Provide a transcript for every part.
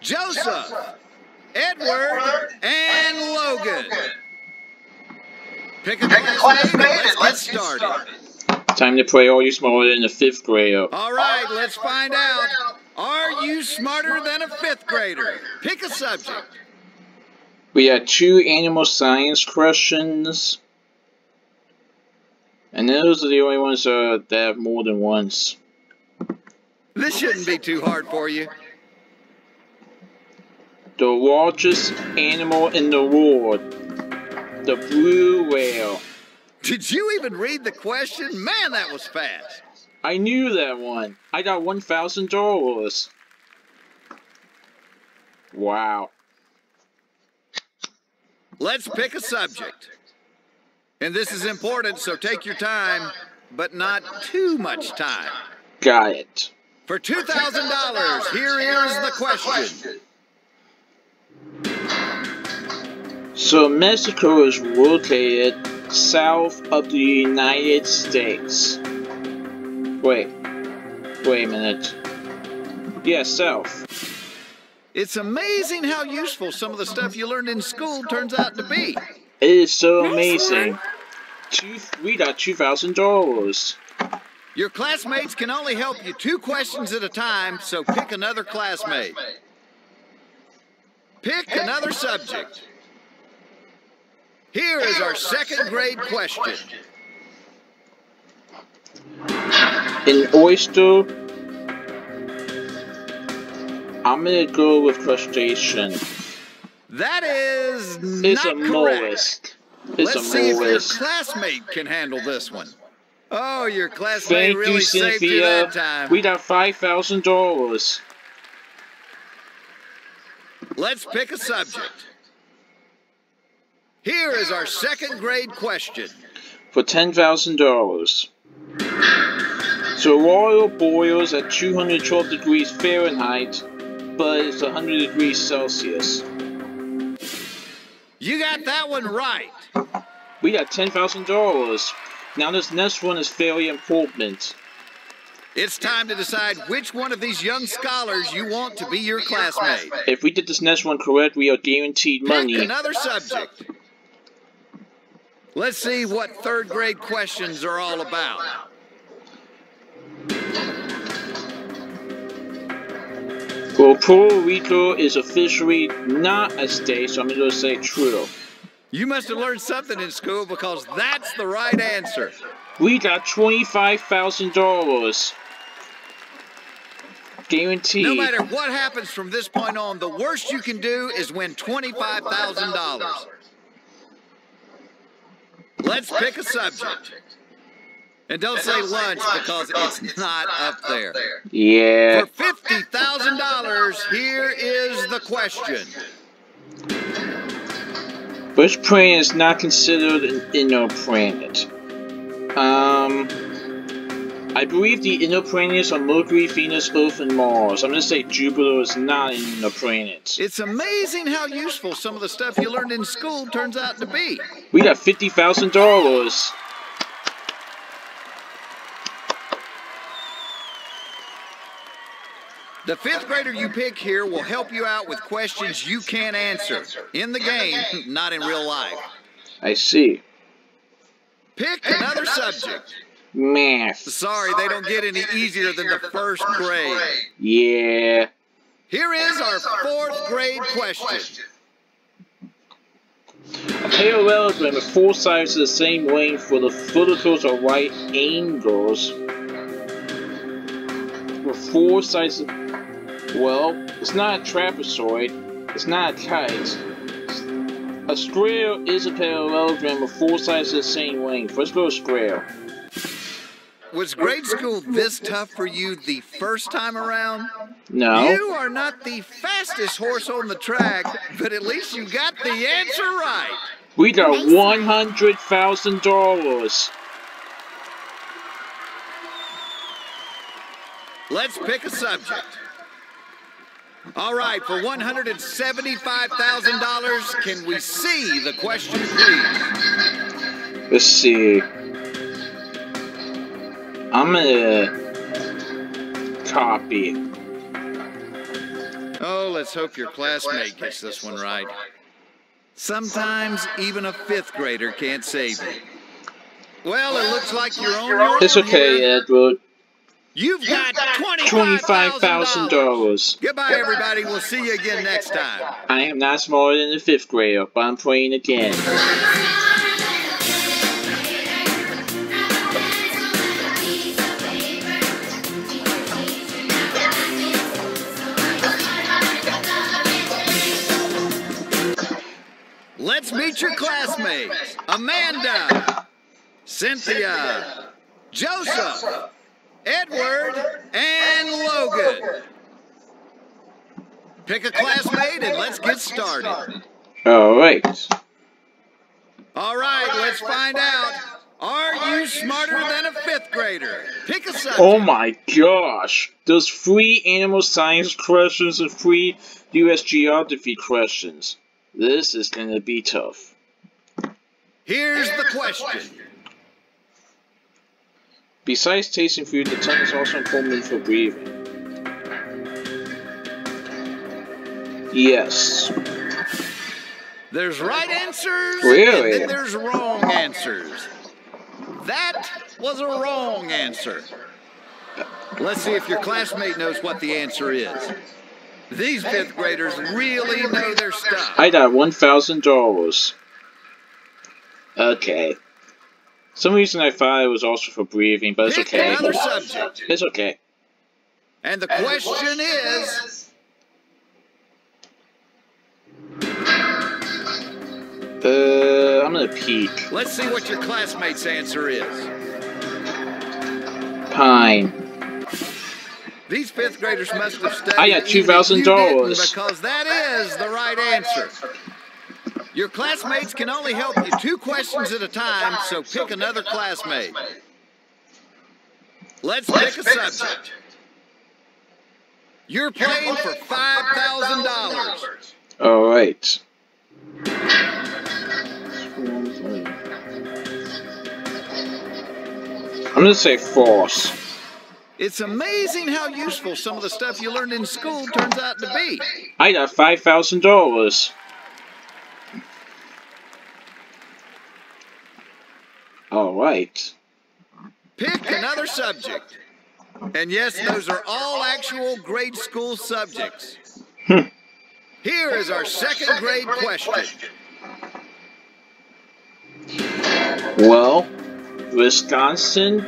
Joseph, Edward, and Logan. Pick a classmate and let's get started. Time to pray, all you smarter than a fifth grader. All right, let's find out. Are you smarter than a fifth grader? Pick a subject. We have two animal science questions. And those are the only ones uh, that have more than once. This shouldn't be too hard for you. The largest animal in the world. The blue whale. Did you even read the question? Man, that was fast. I knew that one. I got $1,000. Wow. Let's pick a subject. And this is important, so take your time, but not too much time. Got it. For $2,000, here is the question. So Mexico is located south of the United States. Wait. Wait a minute. Yeah, south. It's amazing how useful some of the stuff you learned in school turns out to be. It is so amazing. Two, we got $2,000. Your classmates can only help you two questions at a time, so pick another classmate. Pick another subject. Here is our second grade question. An oyster. I'm gonna go with crustacean. That is It's not a correct. mollusk. It's Let's a see if your classmate can handle this one. Oh, your classmate Thank really you, saved you that time. We got $5,000. Let's pick a subject. Here is our second grade question. for $10,000. So oil boils at 212 degrees Fahrenheit, but it's 100 degrees Celsius. You got that one right. We got $10,000. Now this next one is very important. It's time to decide which one of these young scholars you want to be your classmate. If we did this next one correct, we are guaranteed Pick money. another subject. Let's see what third grade questions are all about. Well, Puerto Rico is officially not a state, so I'm going to say true. You must have learned something in school because that's the right answer. We got $25,000. Guaranteed. No matter what happens from this point on, the worst you can do is win $25,000. Let's pick a subject. And don't say lunch because it's not up there. Yeah. For $50,000, here is the question. Bush praying is not considered an inner planet. Um, I believe the inner planet are Mercury, Venus, Earth, and Mars. I'm going to say Jupiter is not an inner planet. It's amazing how useful some of the stuff you learned in school turns out to be. We got $50,000. The fifth grader you pick here will help you out with questions you can't answer. In the game, not in real life. I see. Pick another subject. Math. Sorry, they don't get any easier than the first grade. Yeah. Here is our fourth grade question. A parallelogram with four sides of the same length for the verticals are right angles. With four sides of... Well, it's not a trapezoid. It's not a kite. A square is a parallelogram with four sides of the same length. Let's go square. was grade school this tough for you the first time around? No. You are not the fastest horse on the track, but at least you got the answer right. We got $100,000. Let's pick a subject. All right, for $175,000, can we see the question, please? Let's see. I'm gonna copy. Oh, let's hope your classmate gets this one right. Sometimes even a fifth grader can't save you. Well, it looks like you're on your own. It's okay. Edward. You've got $25,000. $25,000. Goodbye, everybody. We'll see you again next time. I am not smarter than the fifth grader, but I'm playing again. Let's meet your classmates. Amanda, Cynthia, Joseph, Edward, and Logan. Pick a classmate and let's get started. Alright. All right, let's find out. Are you smarter than a fifth grader? Pick a subject. Oh my gosh! There's three animal science questions and three US geography questions. This is gonna be tough. Here's the question. Besides tasting food, the tongue is also important for breathing. Yes. There's right answers Really? and then there's wrong answers. That was a wrong answer. Let's see if your classmate knows what the answer is. These fifth graders really know their stuff. I got one thousand dollars. Okay. Some reason I thought it was also for breathing, but it's okay. another subject. It's okay. And the question is, Uh, I'm gonna peek. let's see what your classmate's answer is. Pine. These fifth graders must have studied. I got if you $2,000. Because that is the right answer. Your classmates can only help you two questions at a time, so pick another classmate. Let's pick a subject. You're playing for $5,000. All right. I'm going to say force. It's amazing how useful some of the stuff you learned in school turns out to be. I got $5,000. All right. Pick another subject. And yes, those are all actual grade school subjects. Hmm. Here is our second grade question. Well, Wisconsin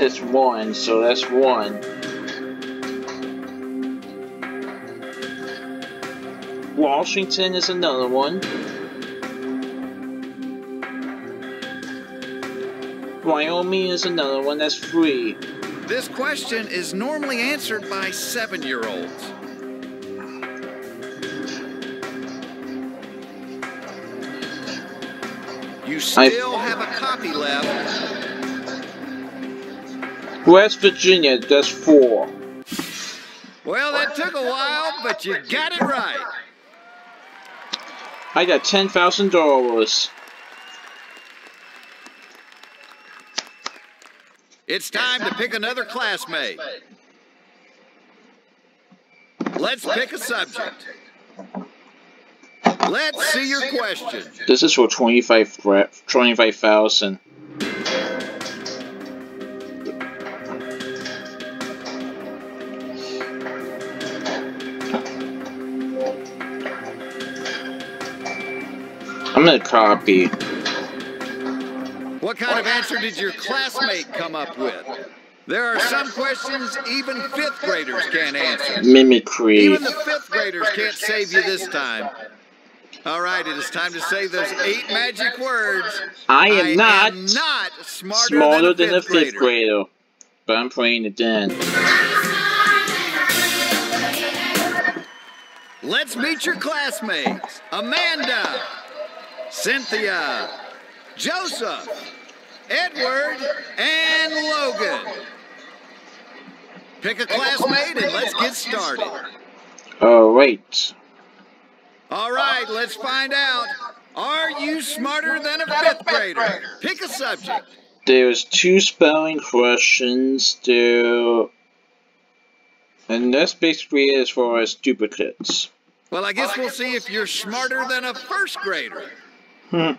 is one, so that's one. Washington is another one. Wyoming is another one, that's free. This question is normally answered by seven year olds. You still have a copy left. West Virginia, that's four. Well, that took a while, but you got it right. I got ten thousand dollars. It's time to pick another classmate. Let's pick a subject. Let's see your question. This is for twenty-five gra- twenty-five thousand. I'm gonna copy. What kind of answer did your classmate come up with? There are some questions even fifth graders can't answer. Mimicry. Even the fifth graders can't save you this time. All right, it is time to say those eight magic words. I am I not am not smarter, smarter than, than a fifth grader. But I'm playing it then. Let's meet your classmates. Amanda, Cynthia, Joseph, Edward, and Logan. Pick a classmate and let's get started. Alright. All right, let's find out. Are you smarter than a fifth grader? Pick a subject. There's two spelling questions there. And that's basically as far as duplicates. Well, I guess we'll see if you're smarter than a first grader. Hmm.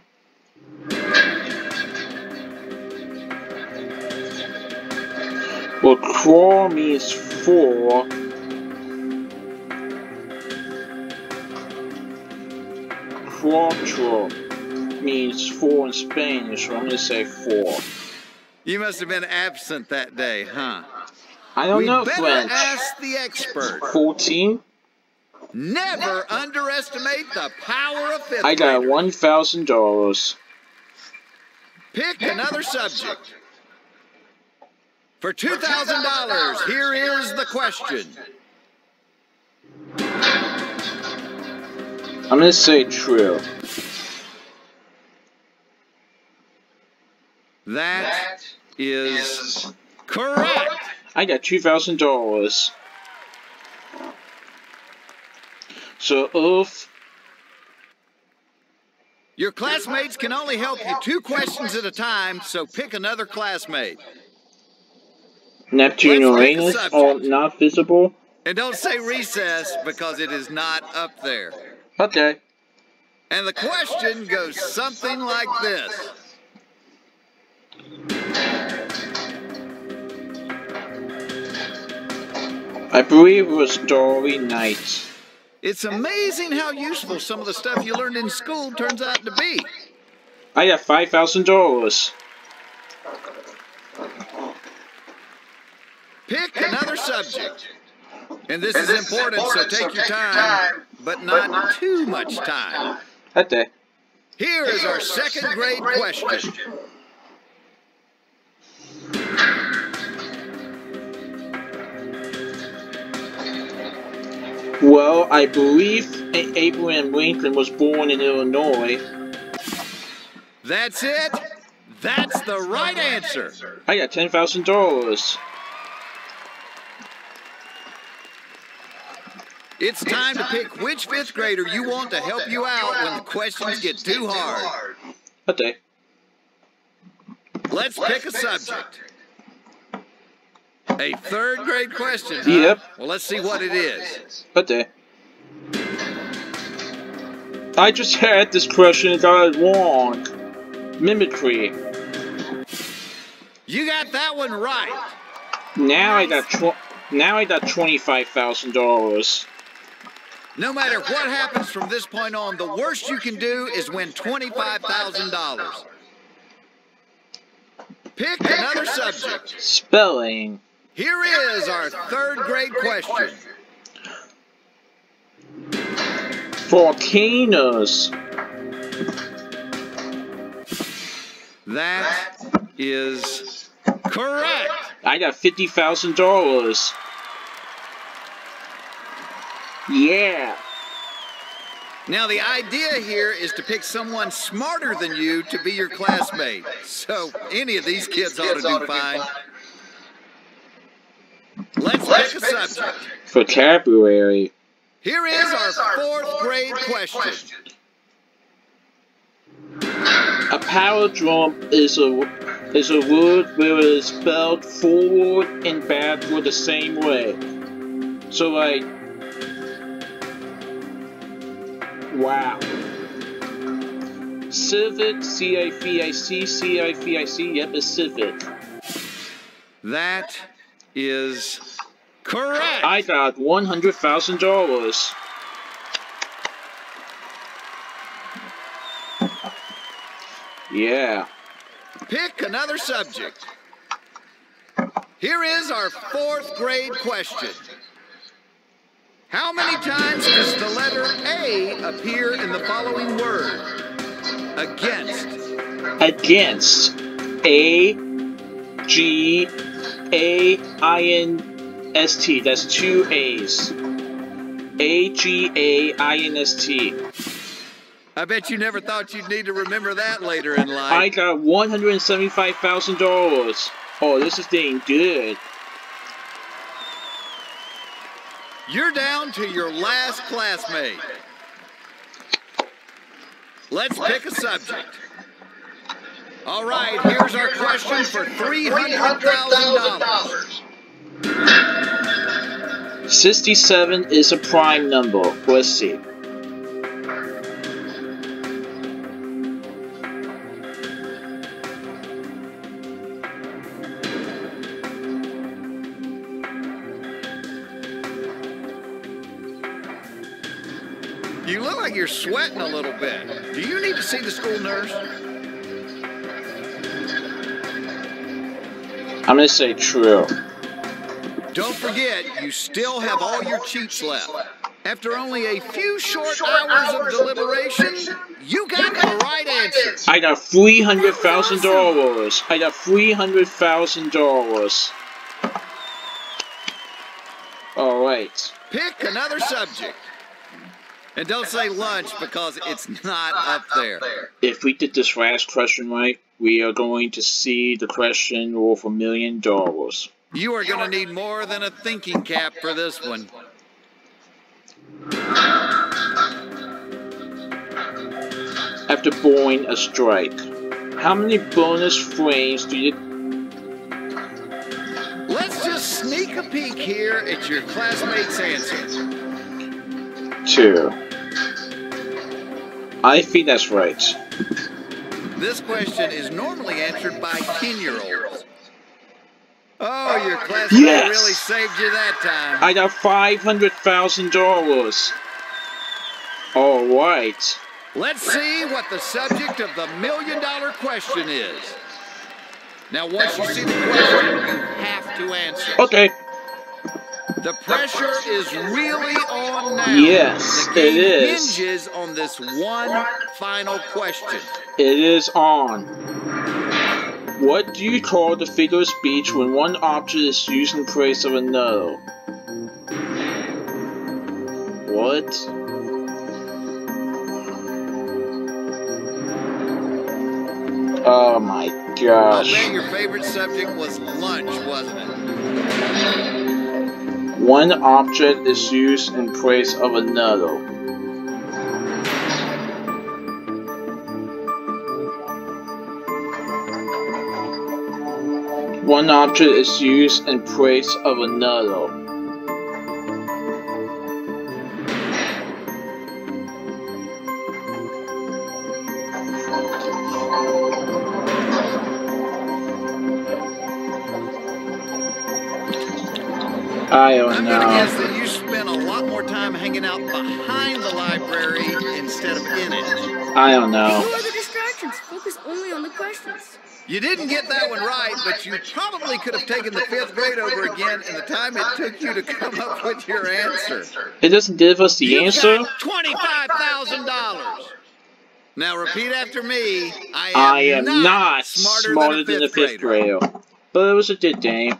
Well, crawl means four. Quattro means four in Spanish, so I'm gonna say four. You must have been absent that day, huh? I don't we know better French. ask the expert. 14? Never underestimate the power of fifth I got $1,000. Pick another subject. For $2,000, here is the question. I'm gonna say true. That is correct. I got $2,000. So, oath, Your classmates can only help you two questions at a time, so pick another classmate. Neptune, Let's pick a Uranus subject. are not visible. And don't say recess because it is not up there. Okay. And the question goes something like this. I believe it was Starry Night. It's amazing how useful some of the stuff you learned in school turns out to be. I have $5,000. Pick another subject. And this is important, so take your time, but not too much time. Okay. Here is our second grade question. Well, I believe Abraham Lincoln was born in Illinois. That's it. That's the right answer. I got $10,000. It's time to pick which fifth grader you want to help you out when the questions get too hard. Okay. Let's pick a subject. A third grade question. huh? Yep. Well, let's see what it is. Okay. I just had this question and got it wrong. Mimicry. You got that one right. Now I got tw- now I got twenty-five thousand dollars. No matter what happens from this point on, the worst you can do is win $25,000. Pick another subject. Spelling. Here is our third grade question. Volcanoes. That is correct. I got fifty thousand dollars. Yeah. Now, the idea here is to pick someone smarter than you to be your classmate. So, any of these kids ought to do fine. Let's pick a subject. Vocabulary. Here is our fourth grade question. A palindrome is a is a word where it is spelled forward and backward the same way. So like, wow. Civic, C-I-V-I-C, C-I-V-I-C, yep, it's civic. That is correct. I got $100,000. Yeah. Pick another subject. Here is our fourth grade question. How many times does the letter A appear in the following word? Against. Against. A G A I N S T. That's two A's. A G A I N S T. I bet you never thought you'd need to remember that later in life. I got one hundred and seventy-five thousand dollars. Oh, this is getting good. You're down to your last classmate. Let's pick a subject. All right, here's our question for $300,000. Sixty-seven is a prime number. Let's see. Look like you're sweating a little bit. Do you need to see the school nurse? I'm gonna say true. Don't forget, you still have all your cheats left. After only a few short hours of deliberation, you got the right answer. I got three hundred thousand dollars. I got three hundred thousand dollars. All right. Pick another subject. And don't say lunch because it's not up there. If we did this last question right, we are going to see the question worth a million dollars. You are going to need more than a thinking cap for this one. After boring a strike, how many bonus frames do you... Let's just sneak a peek here at your classmate's answer. Two. I think that's right. This question is normally answered by 10-year-olds. Oh, your classmate Yes! really saved you that time. I got five hundred thousand dollars. All right. Let's see what the subject of the million dollar question is. Now, once you see the question, you have to answer. Okay. The pressure is really on now. Yes, the game it is. hinges on this one final question. It is on. What do you call the figure of speech when one object is used in place of another? What? Oh my I gosh. bet your favorite subject was lunch, wasn't it? One object is used in place of another. One object is used in place of another. I don't I'm gonna know. guess that you spent a lot more time hanging out behind the library instead of in it. I don't know. Ignore the distractions. Focus only on the questions. You didn't get that one right, but you probably could have taken the fifth grade over again in the time it took you to come up with your answer. It doesn't give us the You answer. twenty-five thousand dollars. Now repeat after me. I am, I am not smarter, than, a fifth grader. grader. But it was a good game.